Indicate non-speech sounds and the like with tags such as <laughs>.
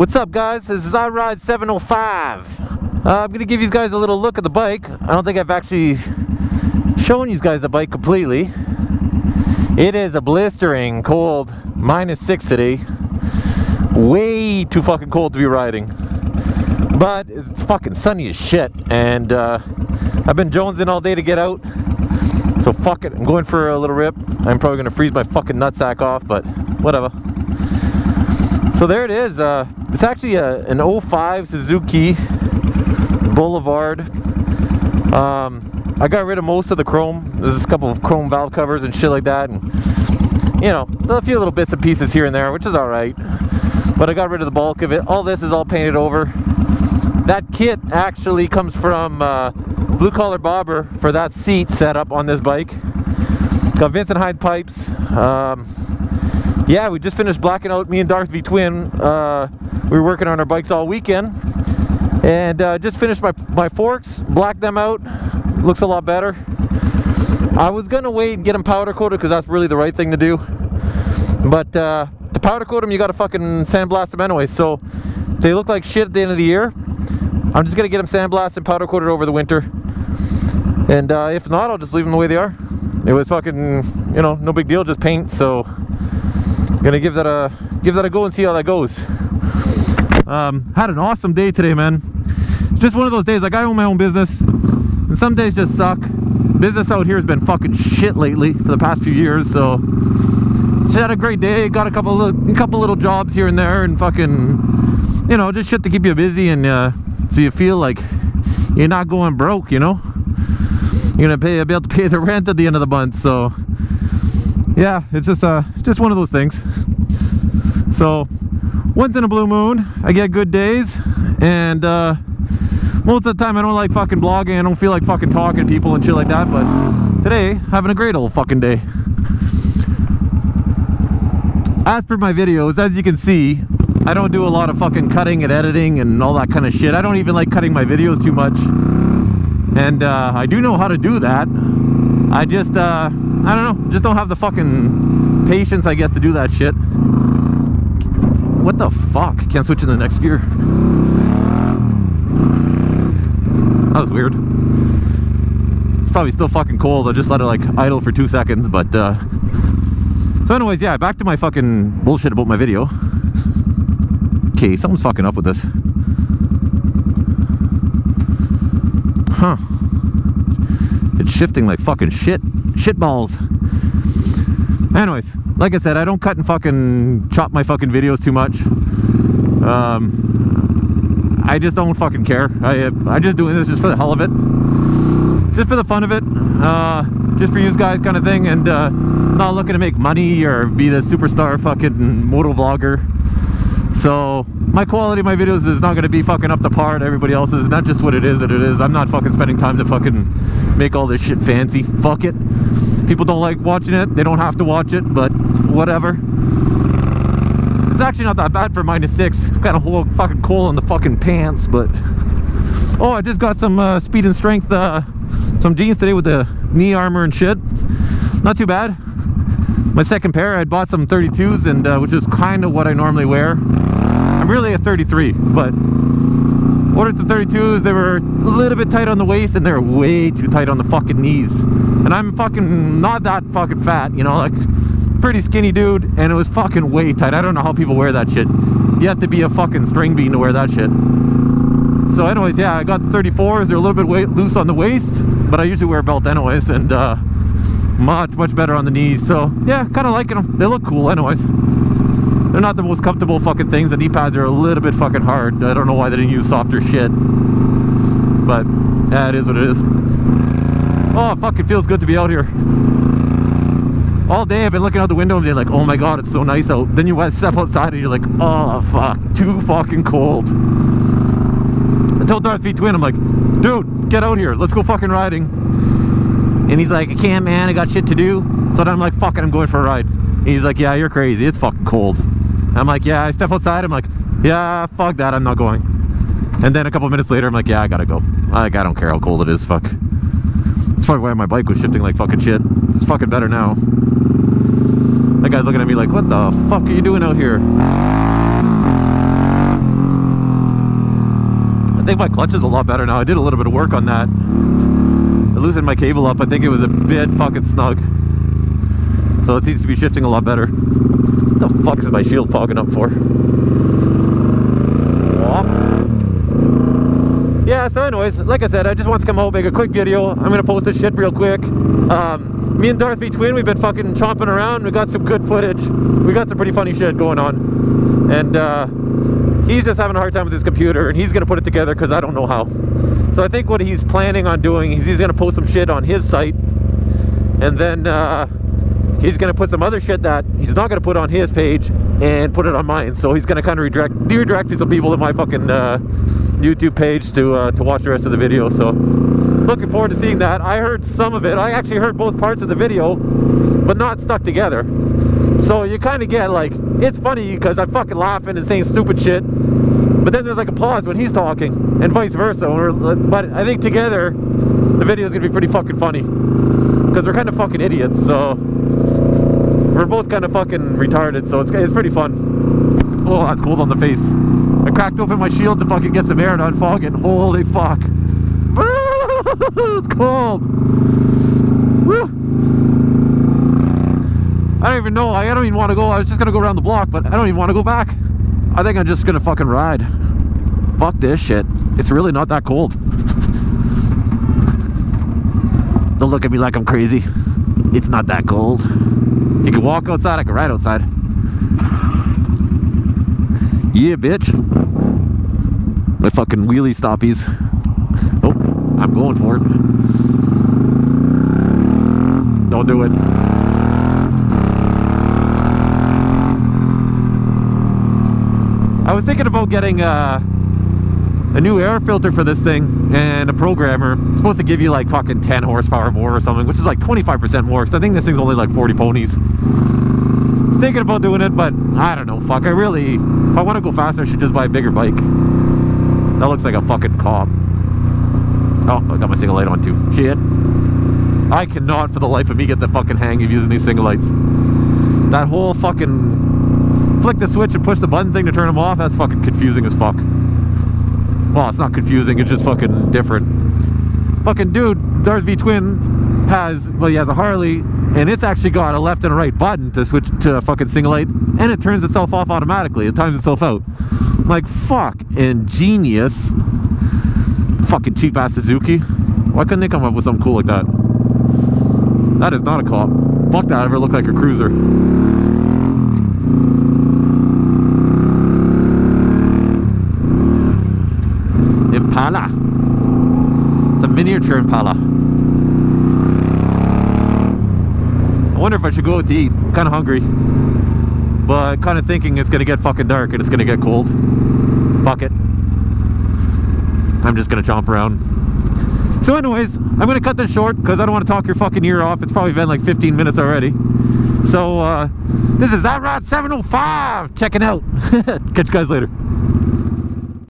What's up guys? This is iRide 705. Uh, I'm gonna give you guys a little look at the bike. I don't think I've actually shown you guys the bike completely. It is a blistering cold minus six today. Way too fucking cold to be riding. But it's fucking sunny as shit. And uh, I've been jonesing all day to get out. So fuck it, I'm going for a little rip. I'm probably gonna freeze my fucking nutsack off, but whatever. So there it is. Uh, it's actually a, an 05 Suzuki Boulevard. Um, I got rid of most of the chrome. There's a couple of chrome valve covers and shit like that. And, you know, a few little bits and pieces here and there, which is alright. But I got rid of the bulk of it. All this is all painted over. That kit actually comes from uh, Blue Collar Bobber for that seat set up on this bike. Got Vance & Hines pipes. Um, yeah, we just finished blacking out me and Darth V Twin. Uh, we were working on our bikes all weekend. And uh, just finished my, my forks, blacked them out. Looks a lot better. I was gonna wait and get them powder coated because that's really the right thing to do. But uh, to powder coat them, you gotta fucking sandblast them anyway. So they look like shit at the end of the year. I'm just gonna get them sandblasted and powder coated over the winter. And uh, if not, I'll just leave them the way they are. It was fucking, you know, no big deal, just paint. So gonna give that a give that a go and see how that goes. Um, had an awesome day today man. Just one of those days like I own my own business and some days just suck. Business out here has been fucking shit lately for the past few years so just had a great day. Got a couple of a couple little jobs here and there and fucking you know just shit to keep you busy and uh, so you feel like you're not going broke you know? You're gonna pay be able to pay the rent at the end of the month so yeah, it's just uh, just one of those things. So once in a blue moon, I get good days, and uh, most of the time I don't like fucking blogging. I don't feel like fucking talking to people and shit like that. But today, having a great old fucking day. As for my videos, as you can see, I don't do a lot of fucking cutting and editing and all that kind of shit. I don't even like cutting my videos too much. And uh, I do know how to do that. I just, uh, I don't know, just don't have the fucking patience, I guess, to do that shit. What the fuck? Can't switch in the next gear. That was weird. It's probably still fucking cold. I just let it like idle for two seconds, but uh... So anyways, yeah, back to my fucking bullshit about my video. Okay, something's fucking up with this. Huh. It's shifting like fucking shit. Shit balls. Anyways, like I said, I don't cut and fucking chop my fucking videos too much. Um, I just don't fucking care. I I just doing this just for the hell of it, just for the fun of it, uh, just for you guys kind of thing, and uh, not looking to make money or be the superstar fucking moto vlogger. So my quality of my videos is not going to be fucking up to par to everybody else's. Not just what it is that it is. I'm not fucking spending time to fucking make all this shit fancy. Fuck it. People don't like watching it. They don't have to watch it, but whatever. It's actually not that bad for minus six. Got a whole fucking cold in the fucking pants, but... Oh, I just got some uh, speed and strength, uh, some jeans today with the knee armor and shit. Not too bad my second pair I bought some 32s and uh, which is kind of what I normally wear. I'm really a 33 but ordered some 32s they were a little bit tight on the waist and they're way too tight on the fucking knees. And I'm fucking not that fucking fat you know like pretty skinny dude and it was fucking way tight. I don't know how people wear that shit. You have to be a fucking string bean to wear that shit. So anyways yeah I got 34s they're a little bit loose on the waist but I usually wear a belt anyways and uh much much better on the knees so yeah kind of liking them they look cool anyways. They're not the most comfortable fucking things. The knee pads are a little bit fucking hard. I don't know why they didn't use softer shit. But yeah it is what it is. Oh fuck it feels good to be out here. All day I've been looking out the window and being like oh my god it's so nice out. Then you step outside and you're like oh fuck too fucking cold. I told Darth V Twin I'm like dude get out here. Let's go fucking riding and he's like, I can't, man. I got shit to do. So then I'm like, fuck it, I'm going for a ride. And he's like, yeah, you're crazy. It's fucking cold. I'm like, yeah. I step outside. I'm like, yeah, fuck that. I'm not going. And then a couple minutes later, I'm like, yeah, I gotta go. Like, I don't care how cold it is. Fuck. That's probably why my bike was shifting like fucking shit. It's fucking better now. That guy's looking at me like, what the fuck are you doing out here? I think my clutch is a lot better now. I did a little bit of work on that. Loosened my cable up. I think it was a bit fucking snug. So it seems to be shifting a lot better. What the fuck is my shield fogging up for? Yeah, so anyways, like I said, I just want to come out, make a quick video. I'm gonna post this shit real quick. Um, me and Darth V Twin, we've been fucking chomping around. We got some good footage. We got some pretty funny shit going on. And uh, he's just having a hard time with his computer and he's gonna put it together because I don't know how. So I think what he's planning on doing is he's gonna post some shit on his site and then uh, he's gonna put some other shit that he's not gonna put on his page and put it on mine. So he's gonna kind of redirect, redirect some people to my fucking uh, YouTube page to uh, to watch the rest of the video. So looking forward to seeing that. I heard some of it. I actually heard both parts of the video, but not stuck together. So you kind of get like, it's funny because I'm fucking laughing and saying stupid shit. But then there's like a pause when he's talking and vice versa. Uh, but I think together, the video is to be pretty fucking funny. Because we're kind of fucking idiots, so... We're both kind of fucking retarded, so it's, it's pretty fun. Oh, that's cold on the face. I cracked open my shield to fucking get some air to unfog it. Holy fuck. <laughs> it's cold. Woo. I don't even know. I don't even want to go. I was just going to go around the block, but I don't even want to go back. I think I'm just to fucking ride. Fuck this shit. It's really not that cold. don't look at me like I'm crazy. It's not that cold. You can walk outside, I can ride outside. Yeah, bitch. My fucking wheelie stoppies. Oh, I'm going for it. Don't do it. I was thinking about getting uh, a new air filter for this thing and a programmer. It's supposed to give you like fucking 10 horsepower more or something, which is like 25% more. Because I think this thing's only like 40 ponies. Thinking about doing it, but I don't know. Fuck, I really, if I want to go faster, I should just buy a bigger bike. That looks like a fucking cop. Oh, I got my single light on too. Shit. I cannot for the life of me get the fucking hang of using these single lights. That whole fucking flick the switch and push the button thing to turn them off, that's fucking confusing as fuck. Well, it's not confusing, it's just fucking different. Fucking dude, Darth V Twin has, well, he has a Harley, and it's actually got a left and a right button to switch to a fucking single light, and it turns itself off automatically. It times itself out. I'm like, fuck, ingenious. Fucking cheap ass Suzuki. Why couldn't they come up with something cool like that? That is not a cop. Fuck that, ever look like a cruiser. Impala. It's a miniature Impala. I wonder if I should go out to eat. I'm kind of hungry. But kind of thinking it's going to get fucking dark and it's going to get cold. Fuck it. I'm just going to chomp around. So anyways, I'm going to cut this short because I don't want to talk your fucking ear off. It's probably been like 15 minutes already. So, uh, this is That Rod 705 checking out. <laughs> Catch you guys later.